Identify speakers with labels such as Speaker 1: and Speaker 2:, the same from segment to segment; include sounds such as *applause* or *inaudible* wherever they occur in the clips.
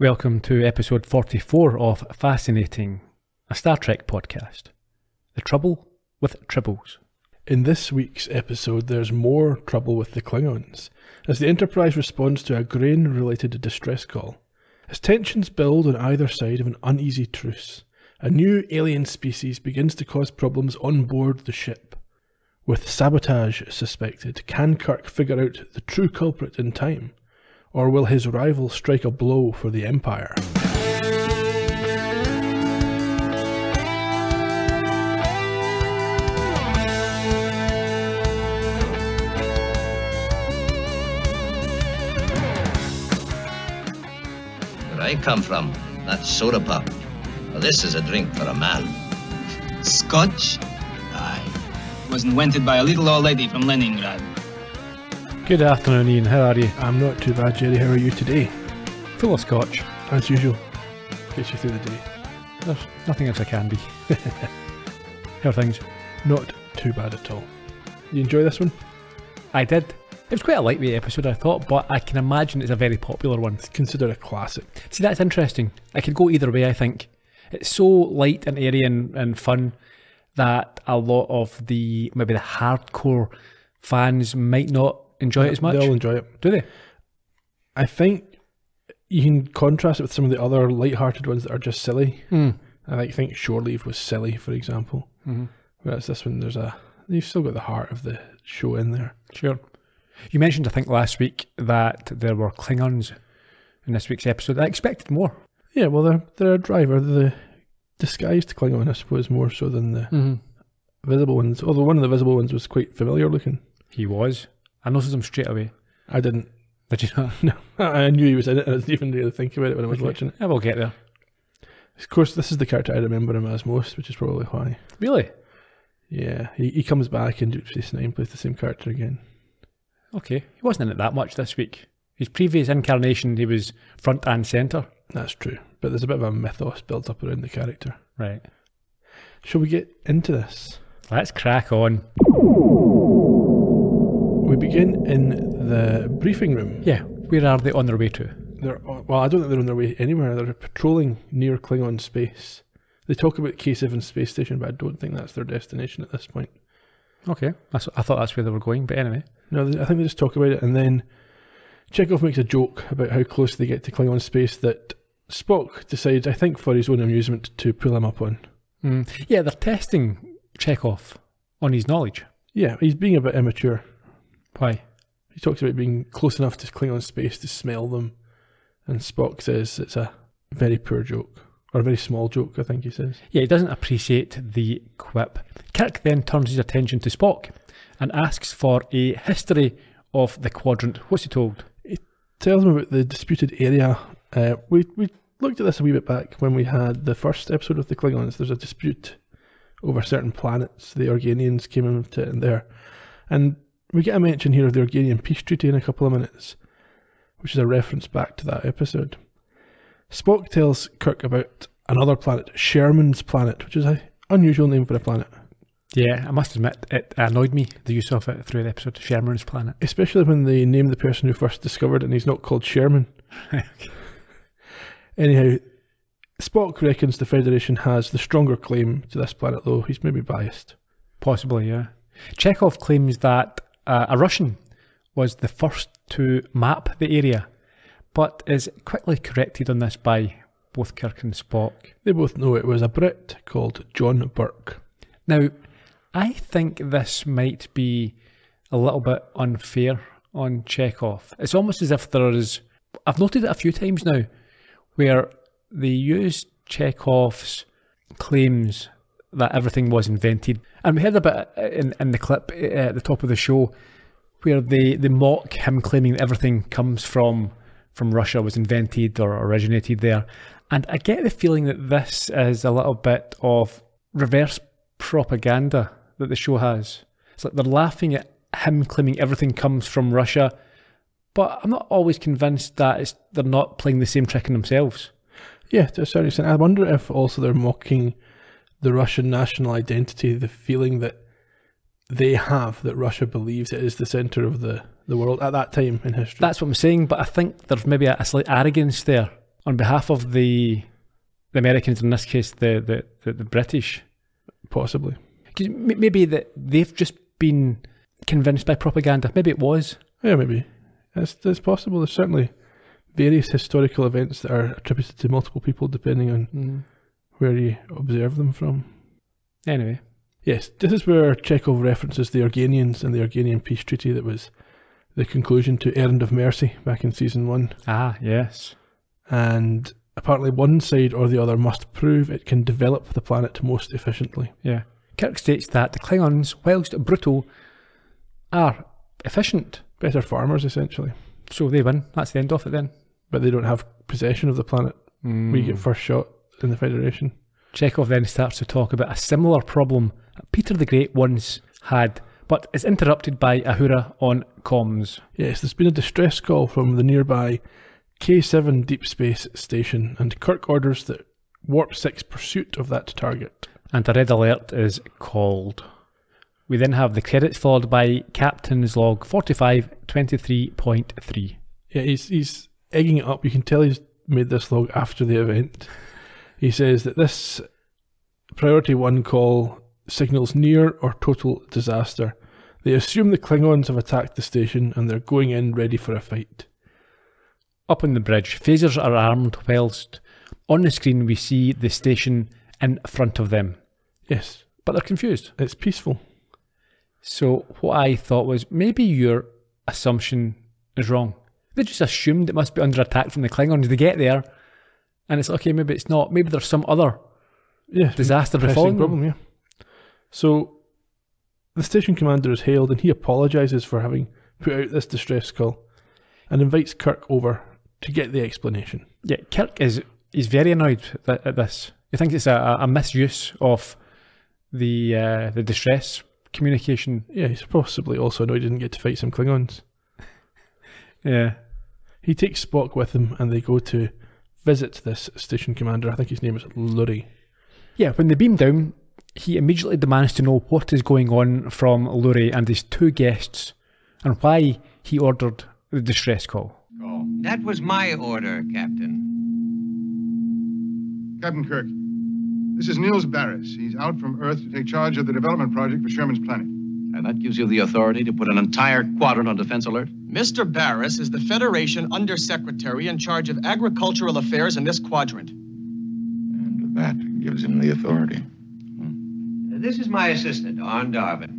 Speaker 1: Welcome to episode 44 of Fascinating, a Star Trek podcast. The Trouble with Tribbles.
Speaker 2: In this week's episode, there's more trouble with the Klingons, as the Enterprise responds to a grain related distress call. As tensions build on either side of an uneasy truce, a new alien species begins to cause problems on board the ship. With sabotage suspected, can Kirk figure out the true culprit in time? Or will his rival strike a blow for the Empire?
Speaker 3: Where I come from, that's soda pop. Now, this is a drink for a man.
Speaker 4: Scotch
Speaker 3: Aye.
Speaker 4: was invented by a little old lady from Leningrad.
Speaker 1: Good afternoon, Iain. How are you?
Speaker 2: I'm not too bad, Gerry. How are you today?
Speaker 1: Full of scotch.
Speaker 2: As usual. Gets you through the day.
Speaker 1: There's nothing else I can be. *laughs* How are things?
Speaker 2: Not too bad at all. You enjoy this one?
Speaker 1: I did. It was quite a lightweight episode, I thought, but I can imagine it's a very popular one.
Speaker 2: It's considered a classic.
Speaker 1: See, that's interesting. I could go either way, I think. It's so light and airy and, and fun that a lot of the, maybe the hardcore fans might not enjoy it as much.
Speaker 2: They'll enjoy it.
Speaker 1: Do they?
Speaker 2: I think you can contrast it with some of the other light-hearted ones that are just silly.
Speaker 1: Mm.
Speaker 2: I like think Shore Leave was silly, for example.
Speaker 1: Mm-hmm.
Speaker 2: Whereas this one, there's a you've still got the heart of the show in there.
Speaker 1: Sure. You mentioned, I think, last week that there were Klingons in this week's episode. I expected more.
Speaker 2: Yeah, well, they're they're a driver. They're the disguised Klingon, I suppose, more so than the
Speaker 1: Mm-hmm.
Speaker 2: visible ones. Although one of the visible ones was quite familiar looking.
Speaker 1: He was. I noticed him straight away.
Speaker 2: I didn't.
Speaker 1: Did you not? *laughs*
Speaker 2: No, I knew he was in it. I didn't even really think about it when I was
Speaker 1: Okay.
Speaker 2: watching it.
Speaker 1: Yeah, we'll get there.
Speaker 2: Of course, this is the character I remember him as most, which is probably why.
Speaker 1: Really?
Speaker 2: Yeah, he, he comes back in Deep Space Nine, plays the same character again.
Speaker 1: Okay. He wasn't in it that much this week. His previous incarnation, he was front and centre.
Speaker 2: That's true, but there's a bit of a mythos built up around the character.
Speaker 1: Right.
Speaker 2: Shall we get into this?
Speaker 1: Let's crack on.
Speaker 2: We begin in the briefing room.
Speaker 1: Yeah. Where are they on their way to?
Speaker 2: They're well, I don't think they're on their way anywhere. They're patrolling near Klingon space. They talk about K7 space station, but I don't think that's their destination at this point.
Speaker 1: Okay. That's, I thought that's where they were going, but anyway.
Speaker 2: No, they, I think they just talk about it, and then Chekhov makes a joke about how close they get to Klingon space that Spock decides, I think, for his own amusement, to pull him up on.
Speaker 1: Mm. Yeah, they're testing Chekhov on his knowledge.
Speaker 2: Yeah, he's being a bit immature.
Speaker 1: Why?
Speaker 2: He talks about being close enough to Klingon space to smell them, and Spock says it's a very poor joke. Or a very small joke, I think he says.
Speaker 1: Yeah, he doesn't appreciate the quip. Kirk then turns his attention to Spock and asks for a history of the quadrant. What's he told?
Speaker 2: He Tells him about the disputed area. Uh, we we looked at this a wee bit back when we had the first episode of the Klingons. There's a dispute over certain planets. The Organians came into it in there. And we get a mention here of the Organian peace treaty in a couple of minutes, which is a reference back to that episode. Spock tells Kirk about another planet, Sherman's planet, which is an unusual name for a planet.
Speaker 1: Yeah, I must admit, it annoyed me, the use of it through the episode, Sherman's Planet.
Speaker 2: especially when they name the person who first discovered it and he's not called Sherman. *laughs* Anyhow, Spock reckons the Federation has the stronger claim to this planet, though he's maybe biased.
Speaker 1: Possibly, yeah. Chekhov claims that uh, a Russian was the first to map the area, but is quickly corrected on this by both Kirk and Spock.
Speaker 2: They both know it was a Brit called John Burke.
Speaker 1: Now, I think this might be a little bit unfair on Chekhov. It's almost as if there is. I've noted it a few times now where they use Chekhov's claims that everything was invented. And we heard a bit in, in the clip uh, at the top of the show where they, they mock him claiming everything comes from from Russia, was invented or originated there. And I get the feeling that this is a little bit of reverse propaganda that the show has. It's like they're laughing at him claiming everything comes from Russia, but I'm not always convinced that it's, they're not playing the same trick on themselves.
Speaker 2: Yeah, to a certain extent. I wonder if also they're mocking the Russian national identity, the feeling that they have that Russia believes it is the centre of the, the world at that time in history.
Speaker 1: That's what I'm saying, but I think there's maybe a, a slight arrogance there on behalf of the the Americans, in this case, the the, the, the British.
Speaker 2: possibly.
Speaker 1: Maybe that they've just been convinced by propaganda. Maybe it was.
Speaker 2: Yeah, maybe. It's, it's possible. There's certainly various historical events that are attributed to multiple people depending on mm-hmm. Where you observe them from.
Speaker 1: Anyway,
Speaker 2: Yes, this is where Chekhov references the Organians and the Organian peace treaty that was the conclusion to Errand of Mercy back in season one.
Speaker 1: ah, yes.
Speaker 2: And apparently, one side or the other must prove it can develop the planet most efficiently.
Speaker 1: Yeah. Kirk states that the Klingons, whilst brutal, are efficient.
Speaker 2: Better farmers, essentially.
Speaker 1: So they win. That's the end of it then.
Speaker 2: But they don't have possession of the planet. We get first shot in the Federation.
Speaker 1: Chekhov then starts to talk about a similar problem that Peter the Great once had, but is interrupted by Uhura on comms.
Speaker 2: Yes, there's been a distress call from the nearby K7 Deep Space Station, and Kirk orders that Warp 6 pursuit of that target.
Speaker 1: and a red alert is called. We then have the credits followed by Captain's Log 4523.3.
Speaker 2: Yeah, he's he's egging it up. You can tell he's made this log after the event. He says that this priority one call signals near or total disaster. They assume the Klingons have attacked the station and they're going in ready for a fight.
Speaker 1: Up on the bridge, phasers are armed whilst on the screen we see the station in front of them.
Speaker 2: Yes,
Speaker 1: But they're confused.
Speaker 2: it's peaceful.
Speaker 1: So what I thought was maybe your assumption is wrong. They just assumed it must be under attack from the Klingons. They get there and it's okay, maybe it's not. Maybe there's some other
Speaker 2: Yeah,
Speaker 1: disaster befalling
Speaker 2: problem. Yeah. So the station commander is hailed and he apologizes for having put out this distress call and invites Kirk over to get the explanation.
Speaker 1: Yeah, Kirk is is very annoyed at, at this. He thinks it's a, a misuse of the uh, the distress communication.
Speaker 2: Yeah, he's possibly also annoyed he didn't get to fight some Klingons. *laughs*
Speaker 1: Yeah,
Speaker 2: He takes Spock with him and they go to visit this station commander. I think his name is Lurie.
Speaker 1: yeah. When they beam down, he immediately demands to know what is going on from Lurie and his two guests, and why he ordered the distress call.
Speaker 5: That was my order, Captain.
Speaker 6: Captain Kirk, this is Niels Barris. He's out from Earth to take charge of the development project for Sherman's planet.
Speaker 7: And that gives you the authority to put an entire quadrant on defense alert?
Speaker 8: Mr. Barris is the Federation Undersecretary in charge of agricultural affairs in this quadrant.
Speaker 9: And that gives him the authority. Hmm.
Speaker 5: This is my assistant, Arn Darvin.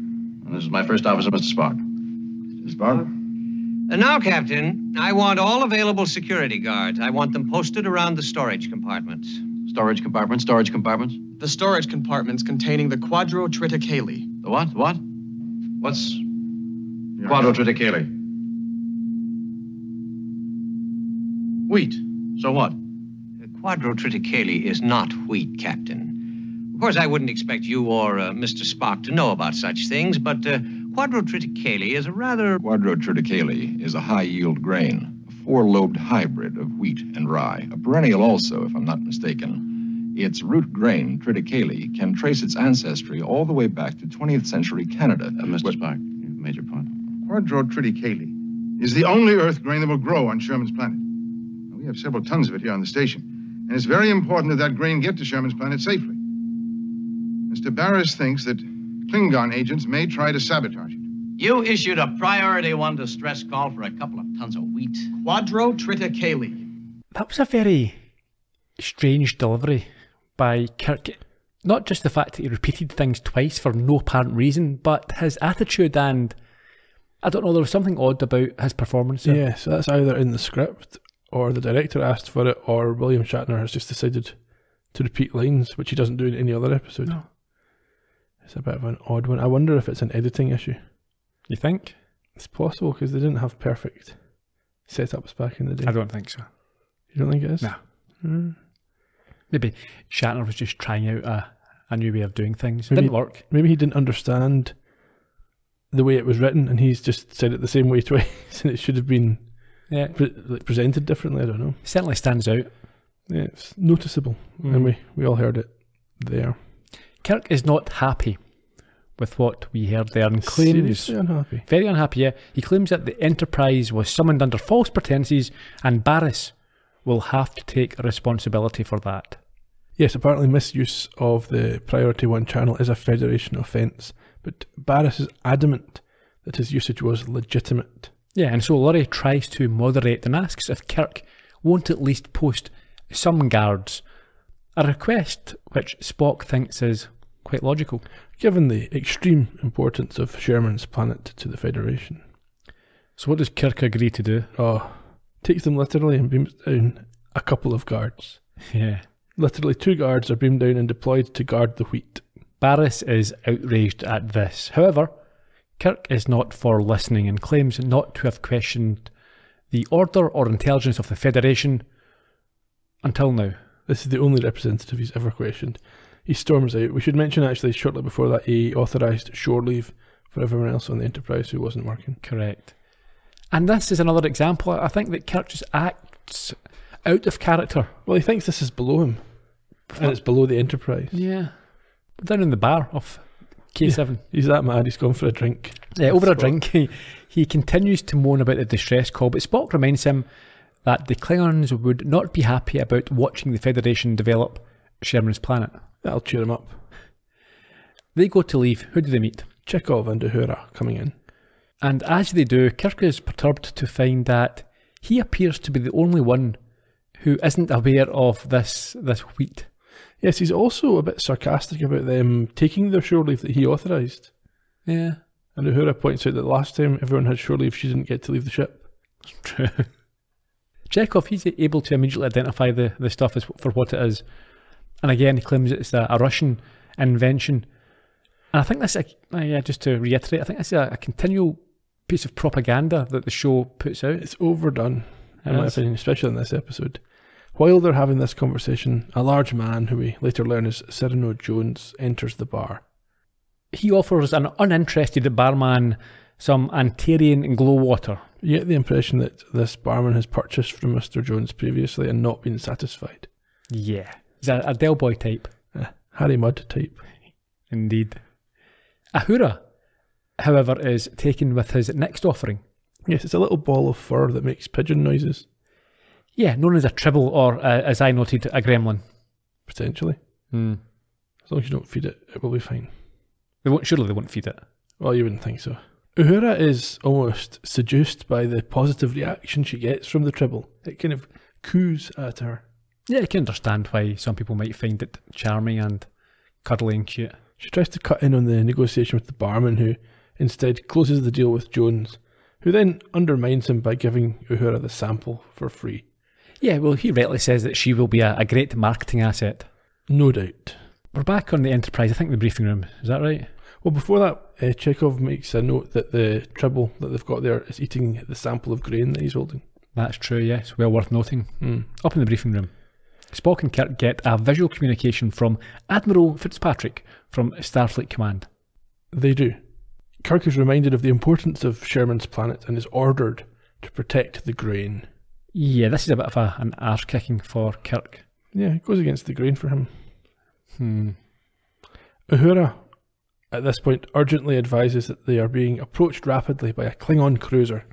Speaker 7: And this is my first officer, Mr. Spock.
Speaker 9: Mr. Spock?
Speaker 5: And now, Captain, I want all available security guards. I want them posted around the storage compartments.
Speaker 7: Storage compartments, storage compartments.
Speaker 8: The storage compartments containing the Quadro Triticale.
Speaker 7: The what? What? What's
Speaker 6: Yeah.
Speaker 7: quadrotriticale? Wheat. So what?
Speaker 5: Quadro Triticale is not wheat, Captain. Of course, I wouldn't expect you or uh, Mr. Spock to know about such things, but uh, Quadro Triticale is a rather
Speaker 9: Quadrotriticale is a high yield grain, a four lobed hybrid of wheat and rye, a perennial also, if I'm not mistaken. Its root grain, triticale, can trace its ancestry all the way back to 20th century Canada.
Speaker 7: Uh, Mr.
Speaker 9: where-
Speaker 7: Spock, you've made your point.
Speaker 6: Quadrotriticale is the only Earth grain that will grow on Sherman's planet. Now, we have several tons of it here on the station, and it's very important that that grain get to Sherman's planet safely. Mr. Barris thinks that Klingon agents may try to sabotage it.
Speaker 7: You issued a priority one distress call for a couple of tons of wheat.
Speaker 8: Quadro Triticale.
Speaker 1: That was a very strange delivery by Kirk. Not just the fact that he repeated things twice for no apparent reason, but his attitude and I don't know, there was something odd about his performance. there.
Speaker 2: Yeah, so that's either in the script or the director asked for it or William Shatner has just decided to repeat lines, which he doesn't do in any other episode.
Speaker 1: No.
Speaker 2: It's a bit of an odd one. I wonder if it's an editing issue.
Speaker 1: You think?
Speaker 2: It's possible because they didn't have perfect setups back in the day.
Speaker 1: I don't think so.
Speaker 2: You don't think it is?
Speaker 1: No.
Speaker 2: Hmm.
Speaker 1: Maybe Shatner was just trying out a, a new way of doing things. It
Speaker 2: Maybe-
Speaker 1: didn't work.
Speaker 2: Maybe he didn't understand the way it was written, and he's just said it the same way *laughs* twice, and it should have been
Speaker 1: Yeah,
Speaker 2: pre- like presented differently. I don't know.
Speaker 1: It certainly stands out.
Speaker 2: Yeah, it's noticeable,
Speaker 1: Mm.
Speaker 2: and we we all heard it there.
Speaker 1: Kirk is not happy with what we heard there and claims
Speaker 2: unhappy.
Speaker 1: very unhappy. Yeah, he claims that the Enterprise was summoned under false pretenses and Barris will have to take responsibility for that.
Speaker 2: Yes, apparently misuse of the Priority 1 channel is a Federation offence, but Barris is adamant that his usage was legitimate.
Speaker 1: Yeah, and so Lurie tries to moderate and asks if Kirk won't at least post some guards, a request which Spock thinks is quite logical.
Speaker 2: Given the extreme importance of Sherman's planet to the Federation.
Speaker 1: So what does Kirk agree to do?
Speaker 2: Oh, takes them literally and beams down a couple of guards.
Speaker 1: Yeah.
Speaker 2: Literally, two guards are beamed down and deployed to guard the wheat.
Speaker 1: Barris is outraged at this. However, Kirk is not for listening and claims not to have questioned the order or intelligence of the Federation until now.
Speaker 2: This is the only representative he's ever questioned. He storms out. We should mention actually shortly before that he authorised shore leave for everyone else on the Enterprise who wasn't working.
Speaker 1: Correct. And this is another example. I think that Kirk just acts out of character.
Speaker 2: Well, he thinks this is below him, and it's below the Enterprise.
Speaker 1: Yeah. Down in the bar of K7.
Speaker 2: He's that mad. He's gone for a drink.
Speaker 1: Yeah, over a drink, he, he continues to moan about the distress call, but Spock reminds him that the Klingons would not be happy about watching the Federation develop Sherman's planet.
Speaker 2: That'll cheer him up.
Speaker 1: They go to leave. Who do they meet?
Speaker 2: Chekhov and Uhura coming in.
Speaker 1: And as they do, Kirk is perturbed to find that he appears to be the only one who isn't aware of this this wheat.
Speaker 2: Yes, he's also a bit sarcastic about them taking their shore leave that he authorised.
Speaker 1: Yeah,
Speaker 2: And Uhura points out that last time everyone had shore leave, she didn't get to leave the ship.
Speaker 1: true. *laughs* Chekhov, he's able to immediately identify the, the stuff as for what it is. And again, he claims it's a, a Russian invention. And I think this, uh, yeah, just to reiterate, I think this is a, a continual piece of propaganda that the show puts out.
Speaker 2: It's overdone, in
Speaker 1: It
Speaker 2: my
Speaker 1: is.
Speaker 2: opinion, especially in this episode. While they're having this conversation, a large man, who we later learn is Cyrano Jones, enters the bar.
Speaker 1: He offers an uninterested barman some Antarian glow water.
Speaker 2: You get the impression that this barman has purchased from Mr. Jones previously and not been satisfied.
Speaker 1: Yeah. He's a, a Del Boy type.
Speaker 2: Eh, Harry Mudd type.
Speaker 1: Indeed. Uhura, however, is taken with his next offering.
Speaker 2: Yes, it's a little ball of fur that makes pigeon noises,
Speaker 1: Yeah, known as a tribble or, uh, as I noted, a gremlin.
Speaker 2: potentially.
Speaker 1: Hmm.
Speaker 2: As long as you don't feed it, it will be fine.
Speaker 1: They won't, surely they won't feed it.
Speaker 2: Well, you wouldn't think so. Uhura is almost seduced by the positive reaction she gets from the tribble. It kind of coos at her.
Speaker 1: Yeah, I can understand why some people might find it charming and cuddly and cute.
Speaker 2: She tries to cut in on the negotiation with the barman, who instead closes the deal with Jones, who then undermines him by giving Uhura the sample for free.
Speaker 1: Yeah, well, he rightly says that she will be a, a great marketing asset.
Speaker 2: No doubt.
Speaker 1: We're back on the Enterprise, I think the briefing room. Is that right?
Speaker 2: Well, before that, uh, Chekhov makes a note that the tribble that they've got there is eating the sample of grain that he's holding.
Speaker 1: That's true, yes. Well worth noting.
Speaker 2: Hmm.
Speaker 1: Up in the briefing room, Spock and Kirk get a visual communication from Admiral Fitzpatrick from Starfleet Command.
Speaker 2: They do. Kirk is reminded of the importance of Sherman's planet and is ordered to protect the grain.
Speaker 1: Yeah, this is a bit of a, an arse kicking for Kirk.
Speaker 2: Yeah, it goes against the grain for him.
Speaker 1: Hmm.
Speaker 2: Uhura, at this point, urgently advises that they are being approached rapidly by a Klingon cruiser.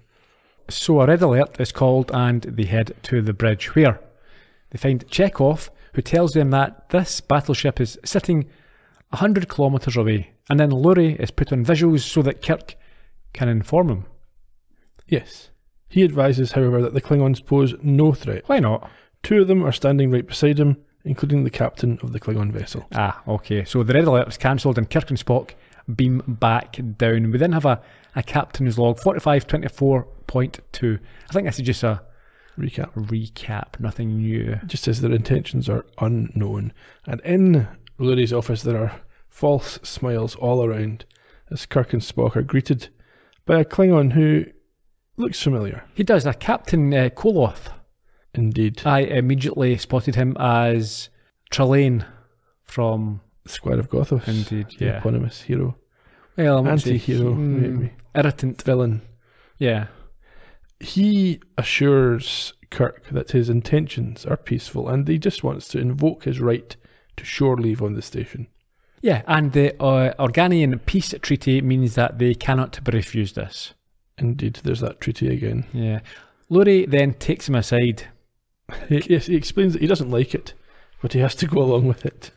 Speaker 1: So a red alert is called and they head to the bridge where they find Chekhov who tells them that this battleship is sitting 100 kilometres away and then Lurie is put on visuals so that Kirk can inform him.
Speaker 2: Yes. He advises, however, that the Klingons pose no threat.
Speaker 1: Why not?
Speaker 2: Two of them are standing right beside him, including the captain of the Klingon vessel.
Speaker 1: Ah, okay. So the red alert is cancelled and Kirk and Spock beam back down. We then have a, a captain's log 4524.2. I think this is just a
Speaker 2: Recap.
Speaker 1: recap, nothing new.
Speaker 2: It just says their intentions are unknown. And in Lurie's office, there are false smiles all around as Kirk and Spock are greeted by a Klingon who looks familiar.
Speaker 1: He does, a Captain uh, Koloth.
Speaker 2: Indeed.
Speaker 1: I immediately spotted him as Trelane from.
Speaker 2: Squire of Gothos.
Speaker 1: Indeed,
Speaker 2: the
Speaker 1: yeah.
Speaker 2: eponymous hero.
Speaker 1: Well, I'm
Speaker 2: Anti-hero,
Speaker 1: Hmm,
Speaker 2: maybe.
Speaker 1: Irritant.
Speaker 2: Villain.
Speaker 1: Yeah.
Speaker 2: He assures Kirk that his intentions are peaceful and he just wants to invoke his right to shore leave on the station.
Speaker 1: Yeah, and the uh, Organian peace treaty means that they cannot be refused this.
Speaker 2: Indeed, there's that treaty again.
Speaker 1: Yeah. Lurie then takes him aside
Speaker 2: He, yes, he explains that he doesn't like it, but he has to go along with it.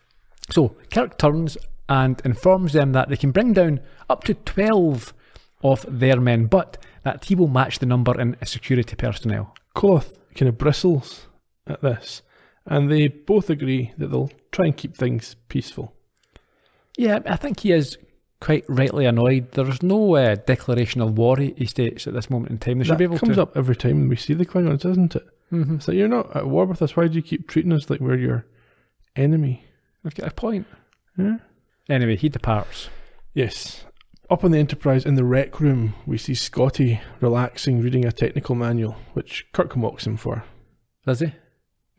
Speaker 1: So Kirk turns and informs them that they can bring down up to 12 of their men, but that he will match the number in security personnel.
Speaker 2: Koloth kind of bristles at this, and they both agree that they'll try and keep things peaceful.
Speaker 1: Yeah, I think he is quite rightly annoyed. There's no uh, declaration of war, he states, at this moment in time. They should
Speaker 2: that
Speaker 1: be able
Speaker 2: comes
Speaker 1: to.
Speaker 2: up every time we see the Klingons, isn't it?
Speaker 1: Mhm.
Speaker 2: It's like you're not at war with us. Why do you keep treating us like we're your enemy?
Speaker 1: I've got a point.
Speaker 2: Yeah.
Speaker 1: Anyway, he departs.
Speaker 2: Yes. Up on the Enterprise in the rec room, we see Scotty relaxing, reading a technical manual, which Kirk mocks him for.
Speaker 1: Does he?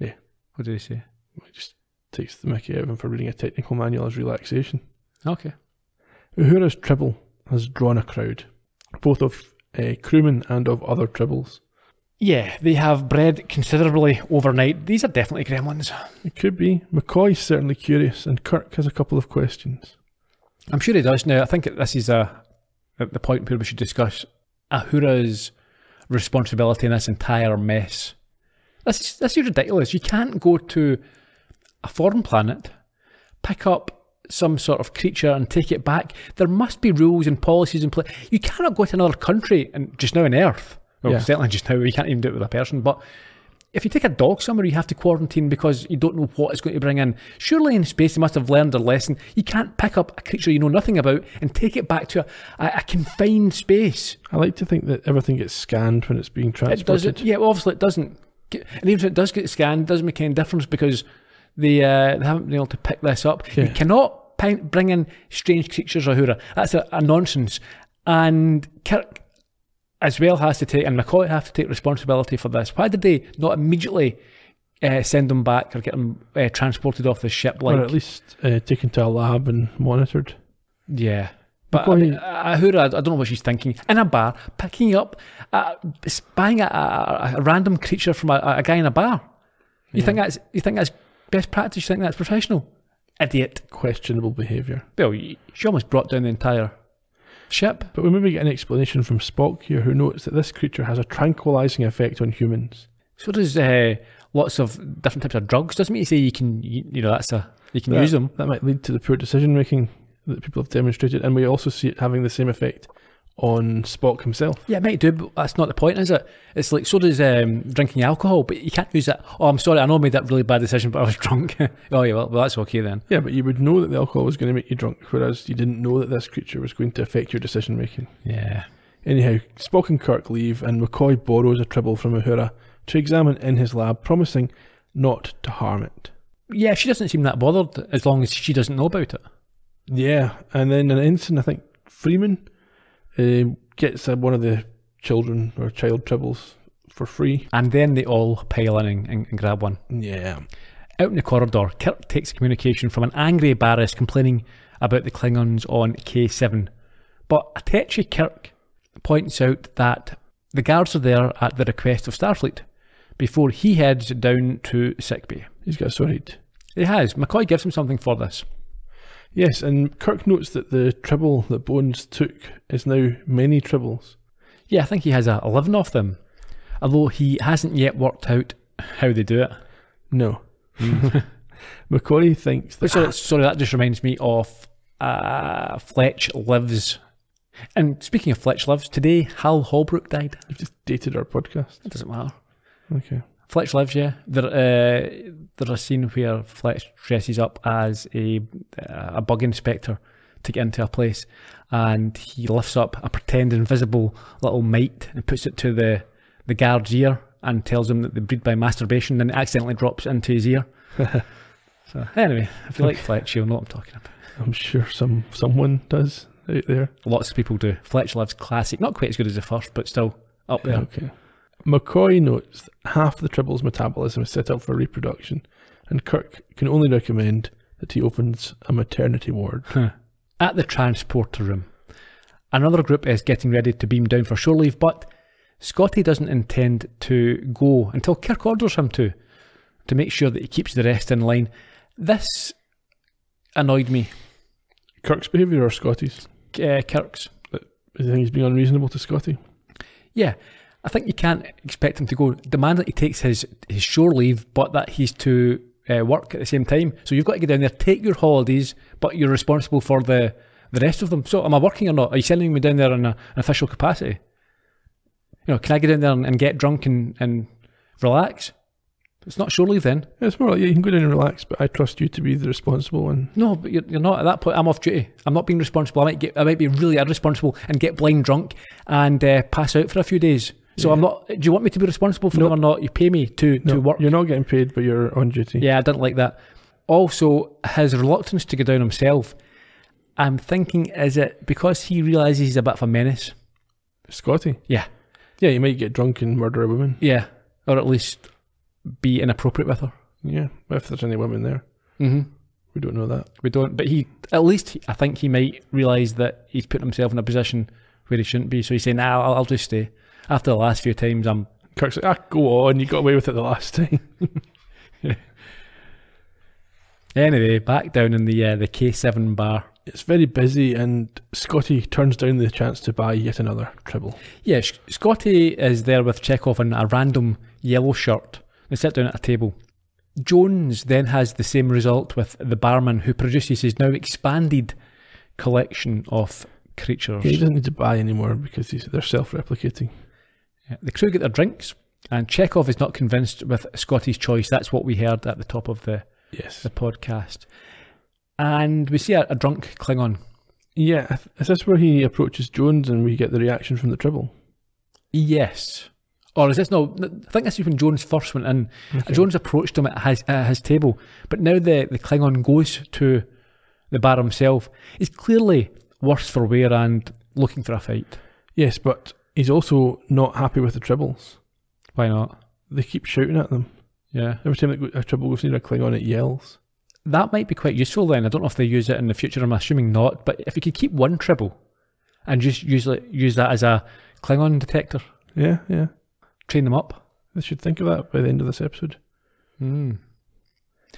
Speaker 2: Yeah.
Speaker 1: What did he say?
Speaker 2: Just takes the mickey out of him for reading a technical manual as relaxation.
Speaker 1: Okay.
Speaker 2: Uhura's Tribble has drawn a crowd, both of uh, crewmen and of other Tribbles.
Speaker 1: Yeah, they have bred considerably overnight. These are definitely gremlins.
Speaker 2: It could be. McCoy's certainly curious, and Kirk has a couple of questions.
Speaker 1: I'm sure he does now. I think this is a, at the point where we should discuss Uhura's responsibility in this entire mess. This is, this is ridiculous. You can't go to a foreign planet, pick up some sort of creature and take it back. There must be rules and policies in place. You cannot go to another country and just now on Earth. Well,
Speaker 2: Yeah.
Speaker 1: certainly just now, you can't even do it with a person. But if you take a dog somewhere, you have to quarantine because you don't know what it's going to bring in. Surely in space, they must have learned their lesson. You can't pick up a creature you know nothing about and take it back to a, a, a confined space.
Speaker 2: I like to think that everything gets scanned when it's being
Speaker 1: It
Speaker 2: transported.
Speaker 1: doesn't. Yeah, well, obviously it doesn't. Get- And even if it does get scanned, it doesn't make any difference because they, uh, they haven't been able to pick this up. You cannot pi- bring in strange creatures, Uhura. That's a, a nonsense. And Kirk as well has to take, and McCoy have to take responsibility for this. Why did they not immediately uh, send them back or get them uh, transported off the ship? Like,
Speaker 2: or at least uh, taken to a lab and monitored.
Speaker 1: yeah. But I mean, Uhura, I don't know what she's thinking. In a bar, picking up, uh, buying a, a, a random creature from a, a guy in a bar. You think that's you think that's best practice? You think that's professional? Idiot.
Speaker 2: Questionable behaviour.
Speaker 1: Well, she almost brought down the entire ship.
Speaker 2: But we maybe get an explanation from Spock here, who notes that this creature has a tranquilizing effect on humans.
Speaker 1: So does uh, lots of different types of drugs. Doesn't mean to say you can, you, you know, that's a you can
Speaker 2: That-
Speaker 1: use them.
Speaker 2: That might lead to the poor decision making that people have demonstrated, and we also see it having the same effect on Spock himself.
Speaker 1: Yeah, it might do, but that's not the point, is it? It's like so does um, drinking alcohol, but you can't use that. Oh, I'm sorry, I know I made that really bad decision, but I was *laughs* drunk. oh yeah, well, well, that's okay then.
Speaker 2: Yeah, but you would know that the alcohol was going to make you drunk, whereas you didn't know that this creature was going to affect your decision making.
Speaker 1: Yeah.
Speaker 2: Anyhow, Spock and Kirk leave, and McCoy borrows a tribble from Uhura to examine in his lab, promising not to harm it.
Speaker 1: Yeah, she doesn't seem that bothered as long as she doesn't know about it.
Speaker 2: Yeah, and then an instant, I think Freeman um, gets uh, one of the children or child tribbles for free.
Speaker 1: And then they all pile in and, and, and grab one.
Speaker 2: Yeah.
Speaker 1: Out in the corridor, Kirk takes communication from an angry Barris complaining about the Klingons on K7. But Atechi Kirk points out that the guards are there at the request of Starfleet before he heads down to sickbay.
Speaker 2: He's got sorted.
Speaker 1: He has. McCoy gives him something for this.
Speaker 2: Yes, and Kirk notes that the tribble that Bones took is now many tribbles.
Speaker 1: Yeah, I think he has a 11 of them, although he hasn't yet worked out how they do it.
Speaker 2: No. *laughs* *laughs* McCoy thinks that.
Speaker 1: Sorry, sorry, that just reminds me of uh, Fletch Lives. And speaking of Fletch Lives, today Hal Holbrook died.
Speaker 2: You've just dated our podcast.
Speaker 1: It doesn't matter.
Speaker 2: Okay.
Speaker 1: Fletch Lives, yeah. There, uh, there's a scene where Fletch dresses up as a a bug inspector to get into a place, and he lifts up a pretend invisible little mite and puts it to the the guard's ear and tells him that they breed by masturbation, and it accidentally drops into his ear. *laughs* so anyway, if you like Fletch, you'll know what I'm talking about.
Speaker 2: I'm sure some someone does out there.
Speaker 1: Lots of people do. Fletch Lives classic, not quite as good as the first, but still up there.
Speaker 2: Okay. McCoy notes that half the tribble's metabolism is set up for reproduction, and Kirk can only recommend that he opens a maternity ward.
Speaker 1: At the transporter room, another group is getting ready to beam down for shore leave, but Scotty doesn't intend to go until Kirk orders him to, to make sure that he keeps the rest in line. This annoyed me.
Speaker 2: Kirk's behaviour or Scotty's?
Speaker 1: Uh, Kirk's.
Speaker 2: Do you think he's being unreasonable to Scotty?
Speaker 1: Yeah. I think you can't expect him to go demand that he takes his, his shore leave, but that he's to uh, work at the same time. So you've got to get down there, take your holidays, but you're responsible for the, the rest of them. So am I working or not? Are you sending me down there in a, an official capacity? You know, can I get down there and, and get drunk and, and relax? It's not shore leave then.
Speaker 2: It's more like yeah, you can go down and relax, but I trust you to be the responsible one.
Speaker 1: No, but you're, you're not at that point. I'm off duty. I'm not being responsible. I might get, I might be really irresponsible and get blind drunk and uh, pass out for a few days. So I'm not. Do you want me to be responsible for
Speaker 2: No.
Speaker 1: them or not? You pay me to
Speaker 2: No,
Speaker 1: to work.
Speaker 2: You're not getting paid, but you're on duty.
Speaker 1: Yeah, I didn't like that. Also, his reluctance to go down himself. I'm thinking, is it because he realizes he's a bit of a menace?
Speaker 2: Scotty.
Speaker 1: Yeah,
Speaker 2: Yeah, you might get drunk and murder a woman.
Speaker 1: yeah, or at least be inappropriate with her.
Speaker 2: Yeah, if there's any women there,
Speaker 1: Mm-hmm.
Speaker 2: we don't know that.
Speaker 1: We don't, but he at least he- I think he might realize that he's putting himself in a position where he shouldn't be. So he's saying, "Nah, I'll, I'll just stay." After the last few times, I'm
Speaker 2: Kirk's like, ah, go on, you got away with it the last time. *laughs*
Speaker 1: anyway back down in the uh, the K7 bar.
Speaker 2: It's very busy, and Scotty turns down the chance to buy yet another tribble.
Speaker 1: Yeah, Sh- Scotty is there with Chekhov in a random yellow shirt. They sit down at a table. Jones then has the same result with the barman who produces his now expanded collection of creatures.
Speaker 2: He doesn't need to buy anymore because they're self-replicating.
Speaker 1: Yeah, The crew get their drinks, and Chekhov is not convinced with Scotty's choice. That's what we heard at the top of the,
Speaker 2: Yes.
Speaker 1: the podcast. And we see a, a drunk Klingon.
Speaker 2: Yeah, is this where he approaches Jones and we get the reaction from the tribble?
Speaker 1: Yes. Or is this no? I think this is when Jones first went in. Jones approached him at his, at his table, but now the, the Klingon goes to the bar himself. He's clearly worse for wear and looking for a fight.
Speaker 2: Yes, but he's also not happy with the tribbles.
Speaker 1: Why not?
Speaker 2: They keep shouting at them.
Speaker 1: Yeah.
Speaker 2: Every time that a tribble goes near a Klingon, it yells.
Speaker 1: That might be quite useful then. I don't know if they use it in the future. I'm assuming not. But if you could keep one tribble and just use it, use that as a Klingon detector,
Speaker 2: Yeah, yeah.
Speaker 1: train them up.
Speaker 2: They should think of that by the end of this episode.
Speaker 1: Mm.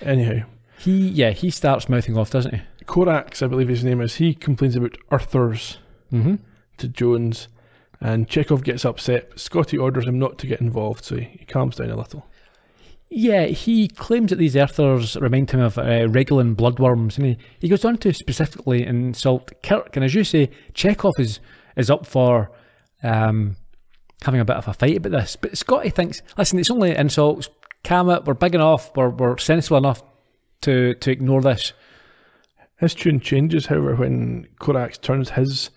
Speaker 2: Anyhow,
Speaker 1: He yeah he starts mouthing off, doesn't he?
Speaker 2: Korax, I believe his name is, he complains about Earthers
Speaker 1: Mm-hmm.
Speaker 2: to Jones, and Chekhov gets upset. Scotty orders him not to get involved, so he, calms down a little.
Speaker 1: Yeah, he claims that these earthers remind him of uh, Regulan bloodworms, and he, he goes on to specifically insult Kirk. And as you say, Chekhov is, is up for um, having a bit of a fight about this. But Scotty thinks, listen, it's only insults. Calm it. We're big enough. We're, we're sensible enough to, to ignore this.
Speaker 2: His tune changes, however, when Korax turns his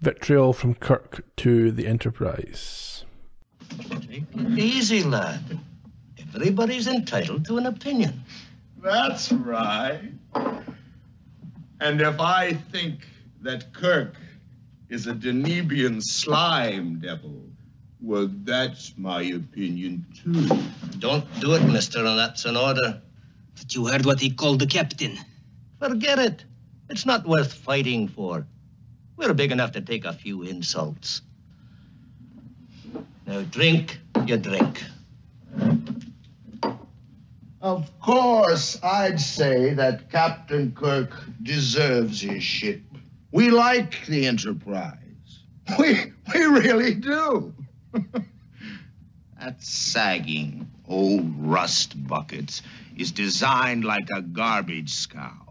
Speaker 2: vitriol from Kirk to the Enterprise.
Speaker 3: Take it easy, lad. Everybody's entitled to an opinion.
Speaker 10: That's right. And if I think that Kirk is a Denebian slime devil, well, that's my opinion too.
Speaker 3: Don't do it, mister, and that's an order.
Speaker 4: But you heard what he called the captain.
Speaker 3: Forget it. It's not worth fighting for. We're big enough to take a few insults. Now, drink your drink.
Speaker 10: Of course, I'd say that Captain Kirk deserves his ship. We like the Enterprise. *laughs* We, we really do. *laughs* that sagging old rust buckets is designed like a garbage scow.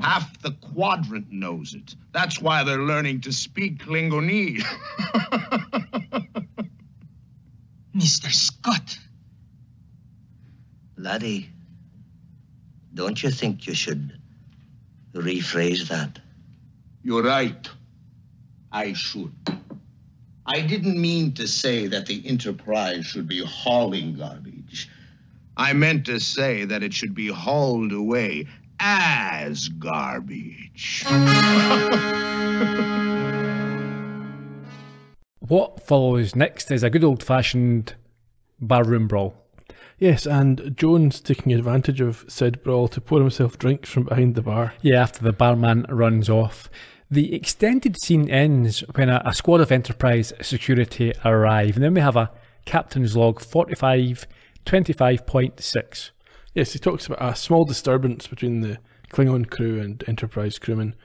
Speaker 10: Half the quadrant knows it. That's why they're learning to speak Klingonese. *laughs*
Speaker 4: Mr. Scott.
Speaker 3: Laddie, don't you think you should rephrase that?
Speaker 10: You're right. I should. I didn't mean to say that the Enterprise should be hauling garbage. I meant to say that it should be hauled away as garbage.
Speaker 1: What follows next is a good old fashioned barroom brawl.
Speaker 2: Yes, and Jones taking advantage of said brawl to pour himself drinks from behind the bar.
Speaker 1: Yeah, after the barman runs off. The extended scene ends when a, a squad of Enterprise security arrive, and then we have a captain's log 45 25.6.
Speaker 2: Yes, he talks about a small disturbance between the Klingon crew and Enterprise crewmen,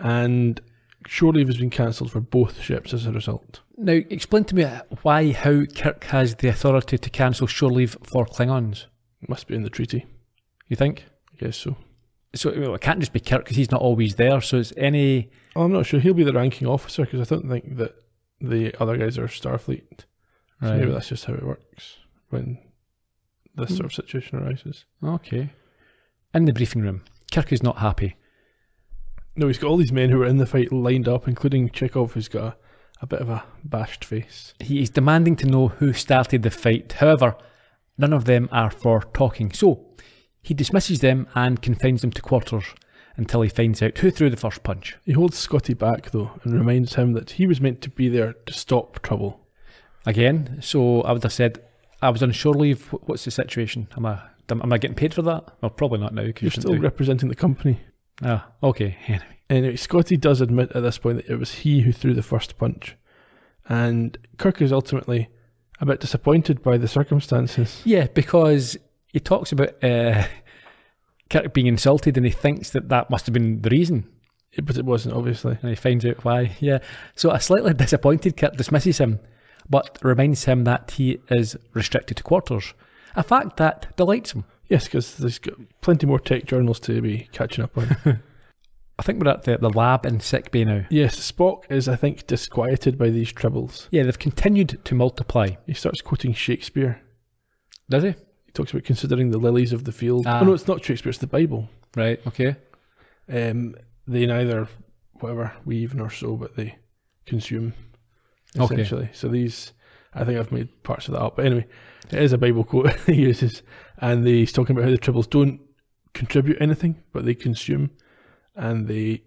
Speaker 2: and shore leave has been cancelled for both ships as a result.
Speaker 1: Now, explain to me why, how Kirk has the authority to cancel shore leave for Klingons.
Speaker 2: Must be in the treaty.
Speaker 1: You think?
Speaker 2: I guess so.
Speaker 1: So well, it can't just be Kirk because he's not always there. So it's any.
Speaker 2: Oh, I'm not sure. He'll be the ranking officer because I don't think that the other guys are Starfleet. So
Speaker 1: Right.
Speaker 2: maybe that's just how it works when this hmm. sort of situation arises.
Speaker 1: Okay. In the briefing room, Kirk is not happy.
Speaker 2: No, he's got all these men who are in the fight lined up, including Chekhov, who's got a, a bit of a bashed face.
Speaker 1: He is demanding to know who started the fight. However, none of them are for talking. So he dismisses them and confines them to quarters until he finds out who threw the first punch.
Speaker 2: He holds Scotty back, though, and reminds him that he was meant to be there to stop trouble.
Speaker 1: Again, so I would have said, I was on shore leave. What's the situation? Am I am I getting paid for that? Well, probably not now.
Speaker 2: You're
Speaker 1: you
Speaker 2: still
Speaker 1: shouldn't
Speaker 2: representing the company.
Speaker 1: do- ah, okay. *laughs* Anyway.
Speaker 2: Anyway, Scotty does admit at this point that it was he who threw the first punch. And Kirk is ultimately a bit disappointed by the circumstances.
Speaker 1: Yeah, because he talks about uh, *laughs* Kirk being insulted, and he thinks that that must have been the reason.
Speaker 2: But it wasn't, obviously.
Speaker 1: And he finds out why. Yeah. So a slightly disappointed Kirk dismisses him, but reminds him that he is restricted to quarters. A fact that delights him.
Speaker 2: Yes, because there's got plenty more tech journals to be catching up on. *laughs*
Speaker 1: I think we're at the, the lab in sick bay now.
Speaker 2: yes, Spock is, I think, disquieted by these tribbles.
Speaker 1: Yeah, they've continued to multiply.
Speaker 2: He starts quoting Shakespeare.
Speaker 1: Does he?
Speaker 2: He talks about considering the lilies of the field.
Speaker 1: Ah.
Speaker 2: Oh, no, it's not Shakespeare, it's the Bible.
Speaker 1: Right, okay.
Speaker 2: Um, they neither, whatever, weave nor sew, but they consume,
Speaker 1: Okay.
Speaker 2: essentially. So these, I think I've made parts of that up. But anyway, it is a Bible quote *laughs* he uses. And he's talking about how the tribbles don't contribute anything, but they consume. And they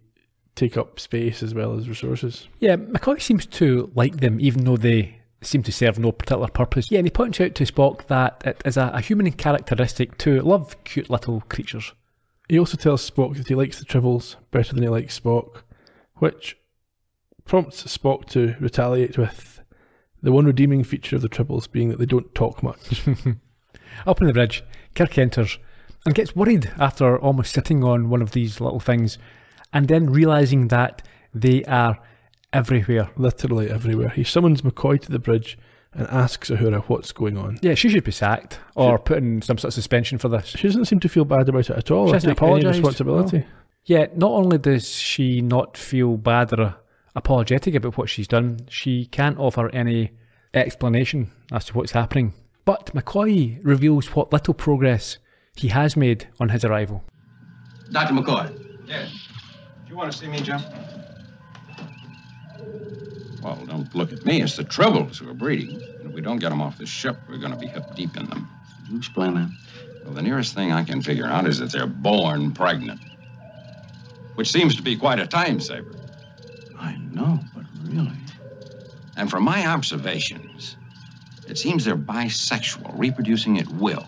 Speaker 2: take up space as well as resources.
Speaker 1: Yeah, McCoy seems to like them, even though they seem to serve no particular purpose. Yeah, and he points out to Spock that it is a, a human characteristic to love cute little creatures.
Speaker 2: He also tells Spock that he likes the tribbles better than he likes Spock, which prompts Spock to retaliate with the one redeeming feature of the tribbles being that they don't talk much. *laughs*
Speaker 1: Up on the bridge, Kirk enters and gets worried after almost sitting on one of these little things and then realizing that they are everywhere.
Speaker 2: Literally everywhere. He summons McCoy to the bridge and asks Uhura what's going on.
Speaker 1: Yeah, she should be sacked or put in some sort of suspension for this.
Speaker 2: She doesn't seem to feel bad about it at all.
Speaker 1: She hasn't apologised.
Speaker 2: responsibility.
Speaker 1: Yeah, not only does she not feel bad or apologetic about what she's done, she can't offer any explanation as to what's happening. But McCoy reveals what little progress he has made on his arrival.
Speaker 7: Dr. McCoy.
Speaker 9: Yes. Do you want to see me, Jim? Well, don't look at me. It's the Tribbles who are breeding. And if we don't get them off the ship, we're going to be hip deep in them.
Speaker 7: Could you explain that?
Speaker 9: Well, the nearest thing I can figure out is that they're born pregnant, which seems to be quite a time saver.
Speaker 7: I know, but really.
Speaker 9: And from my observations, it seems they're bisexual, reproducing at will.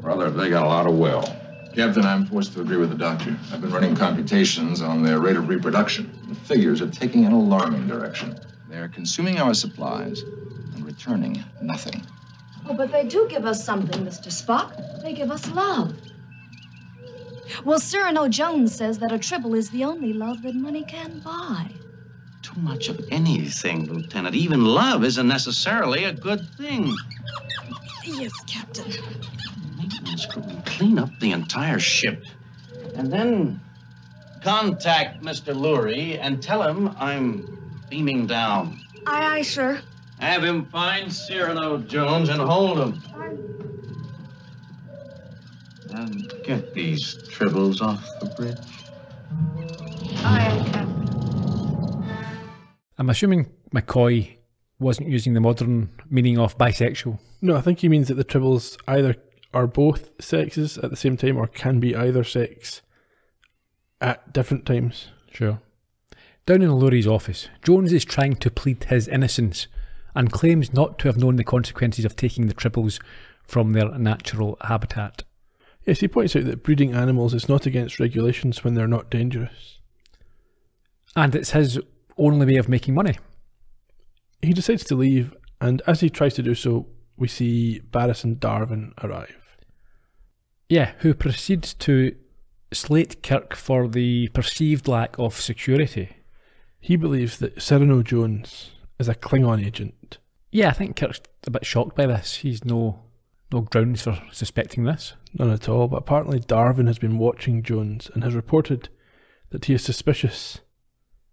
Speaker 9: Brother, they got a lot of will.
Speaker 6: Captain, I'm forced to agree with the doctor. I've been running computations on their rate of reproduction. The figures are taking an alarming direction.
Speaker 9: They're consuming our supplies and returning nothing.
Speaker 11: Oh, but they do give us something, Mr. Spock. They give us love. Well, Cyrano Jones says that a tribble is the only love that money can buy.
Speaker 7: Too much of anything, Lieutenant. Even love isn't necessarily a good thing.
Speaker 11: Yes, Captain.
Speaker 7: Maintenance crew will clean up the entire ship. And then contact Mr. Lurie and tell him I'm beaming down.
Speaker 11: Aye, aye, sir.
Speaker 7: Have him find Cyrano Jones and hold him. And get these tribbles off the bridge.
Speaker 11: Aye, aye, Captain.
Speaker 1: I'm assuming McCoy wasn't using the modern meaning of bisexual.
Speaker 2: No, I think he means that the tribbles either are both sexes at the same time or can be either sex at different times.
Speaker 1: Sure. Down in Lurie's office, Jones is trying to plead his innocence and claims not to have known the consequences of taking the tribbles from their natural habitat.
Speaker 2: Yes, he points out that breeding animals is not against regulations when they're not dangerous.
Speaker 1: And it's his only way of making money.
Speaker 2: He decides to leave, and as he tries to do so, we see Barris and Darvin arrive.
Speaker 1: Yeah, who proceeds to slate Kirk for the perceived lack of security.
Speaker 2: He believes that Cyrano Jones is a Klingon agent.
Speaker 1: Yeah, I think Kirk's a bit shocked by this. He's no no grounds for suspecting this.
Speaker 2: None at all, but apparently Darvin has been watching Jones and has reported that he is suspicious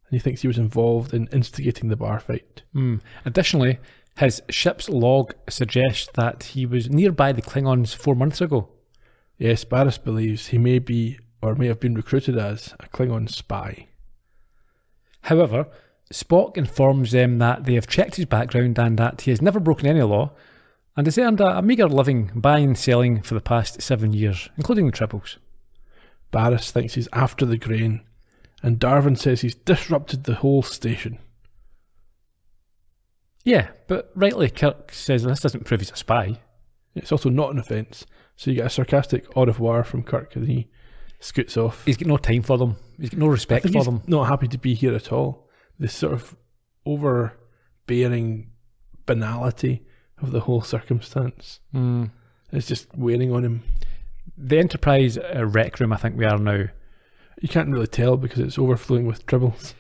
Speaker 2: and he thinks he was involved in instigating the bar fight.
Speaker 1: Mm. Additionally, his ship's log suggests that he was nearby the Klingons four months ago.
Speaker 2: Yes, Barris believes he may be or may have been recruited as a Klingon spy.
Speaker 1: However, Spock informs them that they have checked his background and that he has never broken any law and has earned a, a meagre living buying and selling for the past seven years, including the tribbles.
Speaker 2: Barris thinks he's after the grain, and Darvin says he's disrupted the whole station.
Speaker 1: Yeah, but rightly, Kirk says this doesn't prove he's a spy.
Speaker 2: It's also not an offence, so you get a sarcastic au revoir from Kirk and he scoots off.
Speaker 1: He's got no time for them. He's got no respect for
Speaker 2: he's
Speaker 1: them.
Speaker 2: not happy to be here at all. This sort of overbearing banality of the whole circumstance
Speaker 1: Mm.
Speaker 2: is just wearing on him.
Speaker 1: The Enterprise uh, rec room, I think we are now.
Speaker 2: You can't really tell because it's overflowing with tribbles.